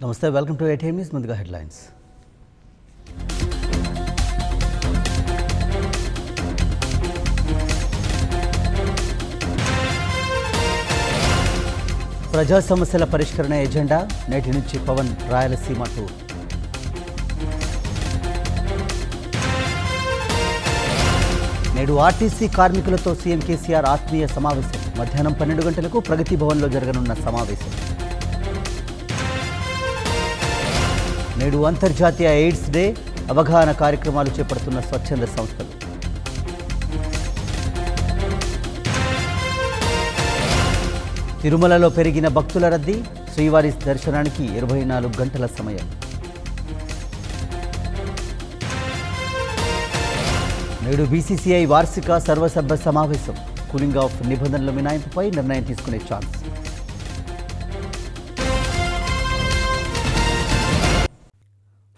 నమస్తే welcome to ఎయిటీఎం news ముందుగా headlines ప్రజా సమస్యల పరిష్కరణ ఎజెండా నేటి నుంచి పవన్ రాయలసీమ టూర్. నేడు ఆర్టీసీ కార్మికులతో సీఎం కేసీఆర్ ఆత్మీయ సమావేశం. మధ్యాహ్నం పన్నెండు గంటలకు ప్రగతి భవన్లో జరగనున్న సమావేశం. నేడు అంతర్జాతీయ ఎయిడ్స్ డే అవగాహన కార్యక్రమాలు చేపడుతున్న స్వచ్ఛంద సంస్థలు. తిరుమలలో పెరిగిన భక్తుల రద్దీ శ్రీవారి దర్శనానికి ఇరవై నాలుగు గంటల సమయం. నేడు బీసీసీఐ వార్షిక సర్వసభ్య సమావేశం. కూలింగ్ ఆఫ్ నిబంధనల మినాయింపుపై నిర్ణయం తీసుకునే chance.